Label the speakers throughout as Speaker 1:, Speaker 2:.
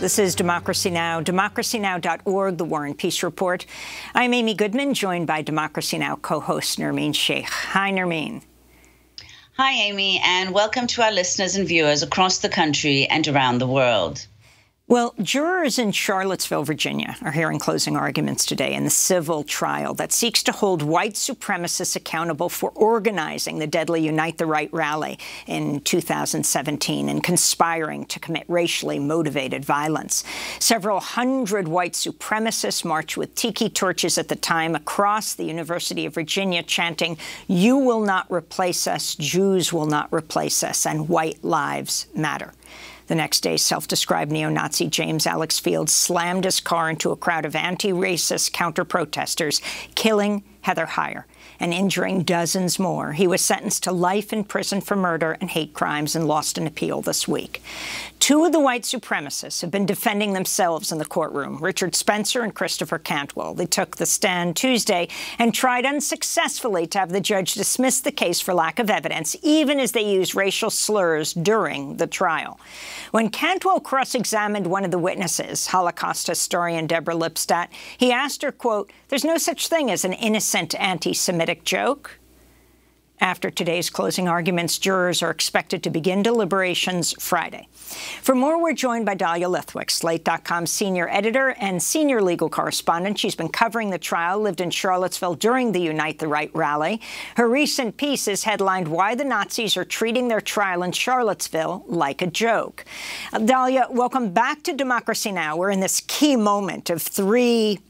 Speaker 1: This is Democracy Now!, democracynow.org, The War and Peace Report. I'm Amy Goodman, joined by Democracy Now! co-host Nermeen Sheikh. Hi, Nermeen.
Speaker 2: Hi, Amy, and welcome to our listeners and viewers across the country and around the world.
Speaker 1: Well, jurors in Charlottesville, Virginia, are hearing closing arguments today in the civil trial that seeks to hold white supremacists accountable for organizing the deadly Unite the Right rally in 2017 and conspiring to commit racially motivated violence. Several hundred white supremacists marched with tiki torches at the time across the University of Virginia, chanting, You will not replace us, Jews will not replace us, and white lives matter. The next day, self-described neo-Nazi James Alex Fields slammed his car into a crowd of anti-racist counter-protesters, killing Heather Heyer and injuring dozens more. He was sentenced to life in prison for murder and hate crimes and lost an appeal this week. Two of the white supremacists have been defending themselves in the courtroom, Richard Spencer and Christopher Cantwell. They took the stand Tuesday and tried unsuccessfully to have the judge dismiss the case for lack of evidence, even as they used racial slurs during the trial. When Cantwell cross-examined one of the witnesses, Holocaust historian Deborah Lipstadt, he asked her, quote, there's no such thing as an innocent anti-Semitic joke. After today's closing arguments, jurors are expected to begin deliberations Friday. For more, we're joined by Dahlia Lithwick, Slate.com senior editor and senior legal correspondent. She's been covering the trial, lived in Charlottesville during the Unite the Right rally. Her recent piece is headlined, Why the Nazis Are Treating Their Trial in Charlottesville Like a Joke. Uh, Dahlia, welcome back to Democracy Now! We're in this key moment of three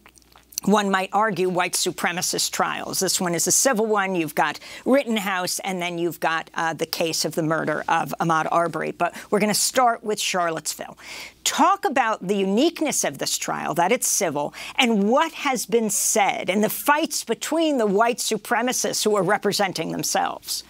Speaker 1: one might argue, white supremacist trials. This one is a civil one. You've got Rittenhouse, and then you've got uh, the case of the murder of Ahmaud Arbery. But we're going to start with Charlottesville. Talk about the uniqueness of this trial, that it's civil, and what has been said, and the fights between the white supremacists who are representing themselves.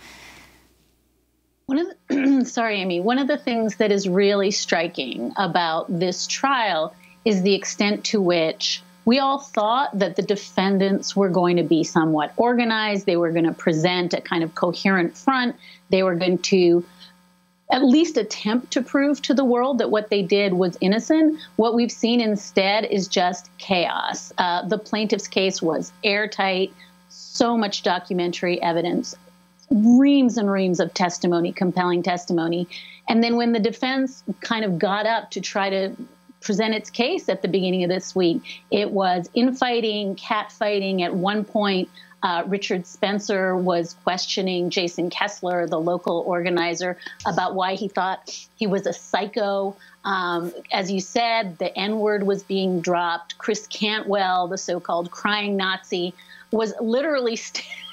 Speaker 3: One of the, sorry, Amy. One of the things that is really striking about this trial is the extent to which we all thought that the defendants were going to be somewhat organized. They were going to present a kind of coherent front. They were going to at least attempt to prove to the world that what they did was innocent. What we've seen instead is just chaos. Uh, the plaintiff's case was airtight, so much documentary evidence, reams and reams of testimony, compelling testimony. And then when the defense kind of got up to try to present its case at the beginning of this week. It was infighting, catfighting. At one point, uh, Richard Spencer was questioning Jason Kessler, the local organizer, about why he thought he was a psycho. Um, as you said, the N word was being dropped. Chris Cantwell, the so called crying Nazi, was literally.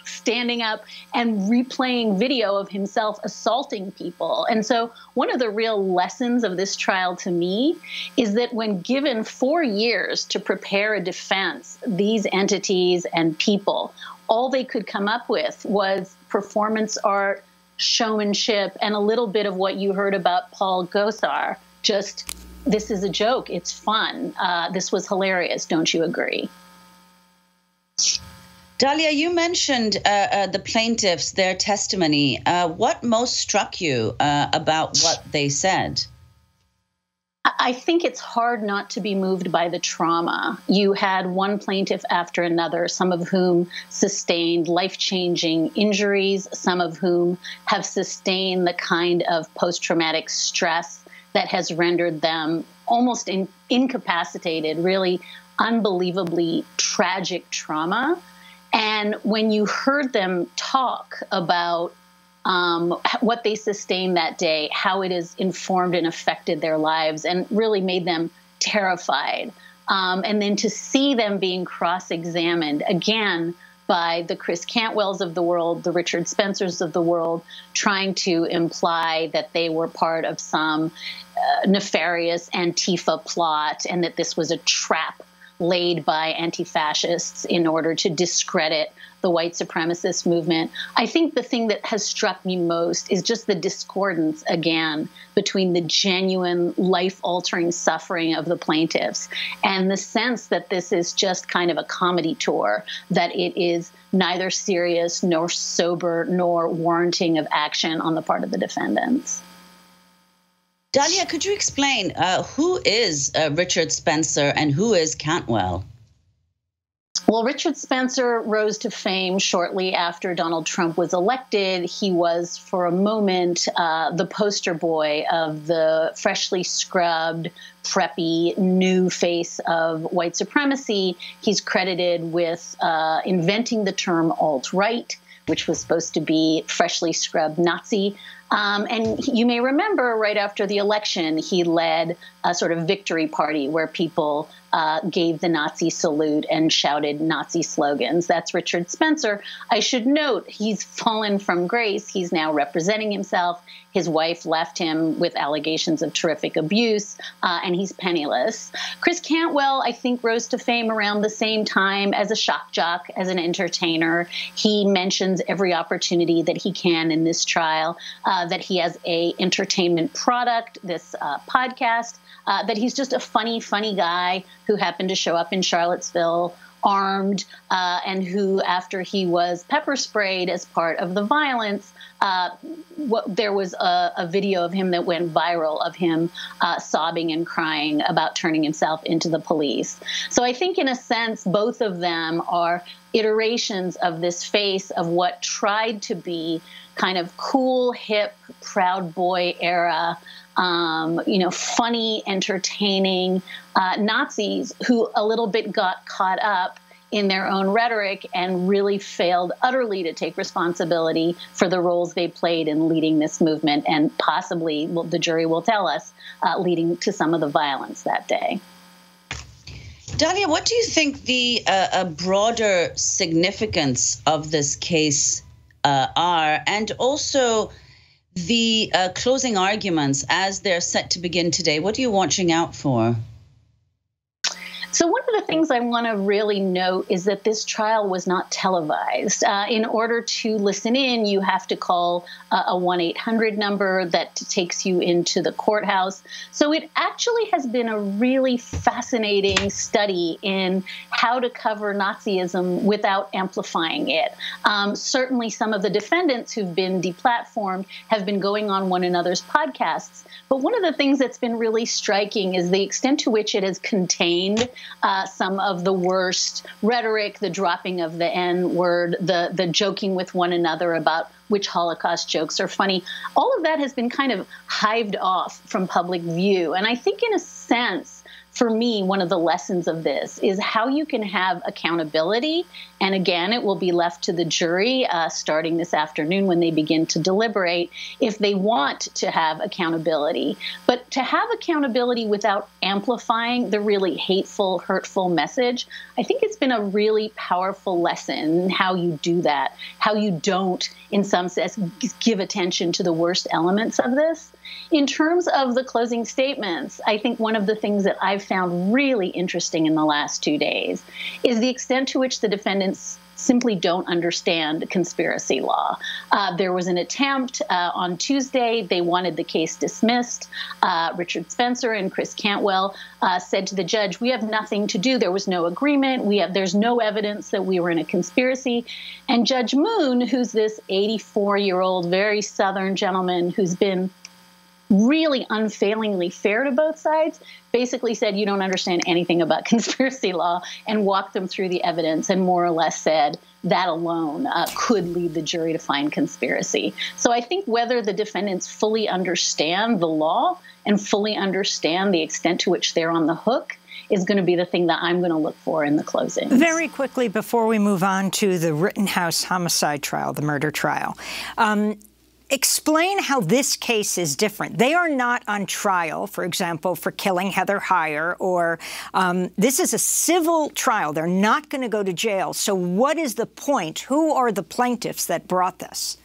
Speaker 3: standing up and replaying video of himself assaulting people. And so, one of the real lessons of this trial to me is that when given four years to prepare a defense, these entities and people, all they could come up with was performance art, showmanship, and a little bit of what you heard about Paul Gosar. Just, this is a joke. It's fun. Uh, this was hilarious. Don't you agree?
Speaker 2: Dahlia, you mentioned uh, uh, the plaintiffs, their testimony. Uh, what most struck you uh, about what they said?
Speaker 3: I think it's hard not to be moved by the trauma. You had one plaintiff after another, some of whom sustained life changing injuries, some of whom have sustained the kind of post traumatic stress that has rendered them almost in, incapacitated, really unbelievably tragic trauma. And when you heard them talk about um, what they sustained that day, how it has informed and affected their lives, and really made them terrified. Um, and then to see them being cross examined again by the Chris Cantwells of the world, the Richard Spencers of the world, trying to imply that they were part of some uh, nefarious Antifa plot and that this was a trap laid by anti fascists in order to discredit the white supremacist movement. I think the thing that has struck me most is just the discordance again between the genuine life altering suffering of the plaintiffs and the sense that this is just kind of a comedy tour, that it is neither serious nor sober nor warranting of action on the part of the defendants.
Speaker 2: Dahlia, could you explain uh, who is uh, Richard Spencer and who is Cantwell?
Speaker 3: Well, Richard Spencer rose to fame shortly after Donald Trump was elected. He was, for a moment, uh, the poster boy of the freshly scrubbed, preppy new face of white supremacy. He's credited with uh, inventing the term alt right which was supposed to be freshly scrubbed Nazi. Um, and you may remember right after the election, he led a sort of victory party where people uh, gave the Nazi salute and shouted Nazi slogans. That's Richard Spencer. I should note he's fallen from grace. He's now representing himself. His wife left him with allegations of terrific abuse, uh, and he's penniless. Chris Cantwell, I think, rose to fame around the same time as a shock jock, as an entertainer. He mentions every opportunity that he can in this trial uh, that he has a entertainment product, this uh, podcast, uh, that he's just a funny, funny guy who happened to show up in Charlottesville armed, uh, and who, after he was pepper sprayed as part of the violence, uh, what, there was a, a, video of him that went viral of him uh, sobbing and crying about turning himself into the police. So I think, in a sense, both of them are iterations of this face of what tried to be kind of cool, hip, proud boy era um, you know, funny, entertaining uh, Nazis who a little bit got caught up in their own rhetoric and really failed utterly to take responsibility for the roles they played in leading this movement and possibly, well, the jury will tell us, uh, leading to some of the violence that day.
Speaker 2: Dahlia, what do you think the uh, broader significance of this case uh, are? And also, the uh, closing arguments as they're set to begin today. What are you watching out for?
Speaker 3: So, one of the things I want to really note is that this trial was not televised. Uh, in order to listen in, you have to call uh, a 1 800 number that takes you into the courthouse. So, it actually has been a really fascinating study in how to cover Nazism without amplifying it. Um, certainly, some of the defendants who've been deplatformed have been going on one another's podcasts. But one of the things that's been really striking is the extent to which it has contained uh, some of the worst rhetoric, the dropping of the N word, the the joking with one another about which Holocaust jokes are funny. All of that has been kind of hived off from public view, and I think in a sense for me, one of the lessons of this is how you can have accountability. And again, it will be left to the jury uh, starting this afternoon when they begin to deliberate if they want to have accountability. But to have accountability without amplifying the really hateful, hurtful message, I think it's been a really powerful lesson how you do that, how you don't, in some sense, give attention to the worst elements of this. In terms of the closing statements, I think one of the things that I've found really interesting in the last two days is the extent to which the defendants simply don't understand conspiracy law. Uh, there was an attempt uh, on Tuesday. They wanted the case dismissed. Uh, Richard Spencer and Chris Cantwell uh, said to the judge, "We have nothing to do. There was no agreement. We have. There's no evidence that we were in a conspiracy." And Judge Moon, who's this 84-year-old, very Southern gentleman who's been really unfailingly fair to both sides, basically said you don't understand anything about conspiracy law and walked them through the evidence and more or less said that alone uh, could lead the jury to find conspiracy. So I think whether the defendants fully understand the law and fully understand the extent to which they're on the hook is going to be the thing that I'm going to look for in the closing.
Speaker 1: Very quickly, before we move on to the Rittenhouse homicide trial, the murder trial, um, Explain how this case is different. They are not on trial, for example, for killing Heather Heyer, or um, this is a civil trial. They're not going to go to jail. So what is the point? Who are the plaintiffs that brought this?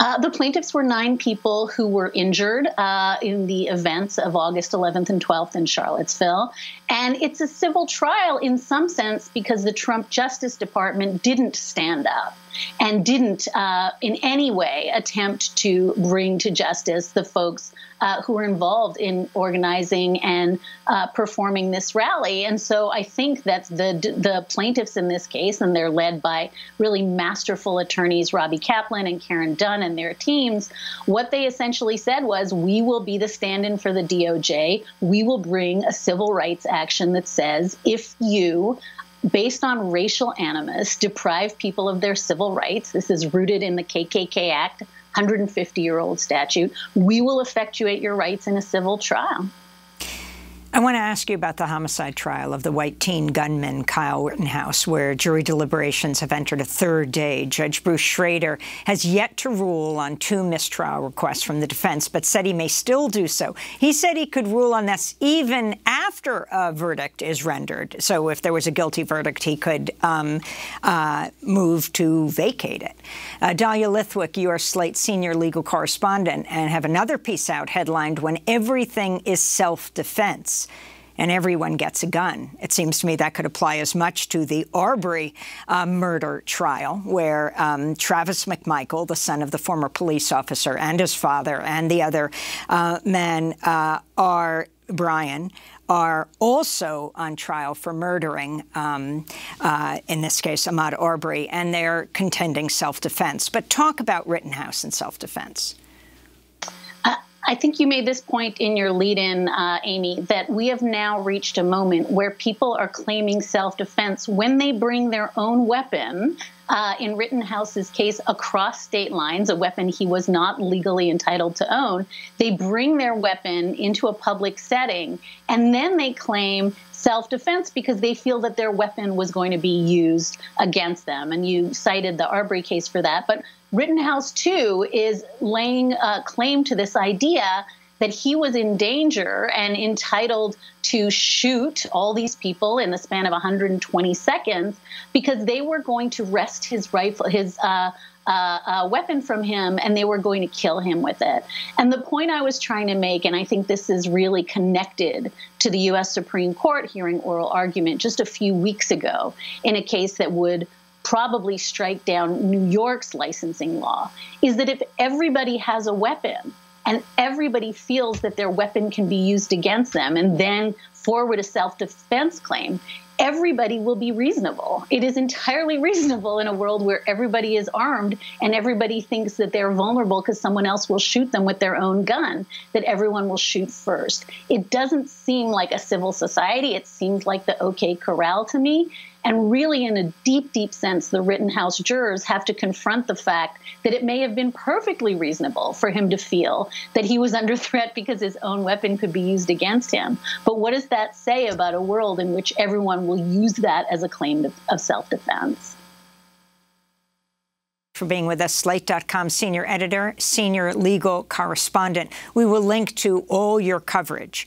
Speaker 3: Uh, the plaintiffs were nine people who were injured uh, in the events of August 11th and 12th in Charlottesville. And it's a civil trial in some sense because the Trump Justice Department didn't stand up. And didn't uh, in any way attempt to bring to justice the folks uh, who were involved in organizing and uh, performing this rally. And so I think that the the plaintiffs in this case, and they're led by really masterful attorneys Robbie Kaplan and Karen Dunn and their teams, what they essentially said was, "We will be the stand-in for the DOJ. We will bring a civil rights action that says if you." Based on racial animus, deprive people of their civil rights. This is rooted in the KKK Act 150 year old statute. We will effectuate your rights in a civil trial.
Speaker 1: I want to ask you about the homicide trial of the white teen gunman Kyle Rittenhouse, where jury deliberations have entered a third day. Judge Bruce Schroeder has yet to rule on two mistrial requests from the defense, but said he may still do so. He said he could rule on this even after a verdict is rendered. So if there was a guilty verdict, he could um, uh, move to vacate it. Uh, Dahlia Lithwick, you are Slate's senior legal correspondent and have another piece out headlined, When Everything is Self-Defense and everyone gets a gun. It seems to me that could apply as much to the Arbery uh, murder trial, where um, Travis McMichael, the son of the former police officer, and his father, and the other uh, men uh, are Bryan are also on trial for murdering, um, uh, in this case, Ahmaud Arbery, and they're contending self-defense. But talk about Rittenhouse and self-defense.
Speaker 3: I think you made this point in your lead in, uh, Amy, that we have now reached a moment where people are claiming self defense when they bring their own weapon. Uh, in Rittenhouse's case, across state lines, a weapon he was not legally entitled to own, they bring their weapon into a public setting and then they claim self defense because they feel that their weapon was going to be used against them. And you cited the Arbery case for that. But Rittenhouse, too, is laying uh, claim to this idea that he was in danger and entitled to shoot all these people in the span of 120 seconds because they were going to wrest his rifle, his uh, uh, uh, weapon from him, and they were going to kill him with it. And the point I was trying to make, and I think this is really connected to the U.S. Supreme Court hearing oral argument just a few weeks ago in a case that would probably strike down New York's licensing law is that if everybody has a weapon and everybody feels that their weapon can be used against them and then forward a self defense claim, everybody will be reasonable. It is entirely reasonable in a world where everybody is armed and everybody thinks that they're vulnerable because someone else will shoot them with their own gun, that everyone will shoot first. It doesn't seem like a civil society. It seems like the OK Corral to me. And really, in a deep, deep sense, the Rittenhouse jurors have to confront the fact that it may have been perfectly reasonable for him to feel that he was under threat because his own weapon could be used against him. But what does that say about a world in which everyone will use that as a claim of self defense?
Speaker 1: for being with us, Slate.com senior editor, senior legal correspondent. We will link to all your coverage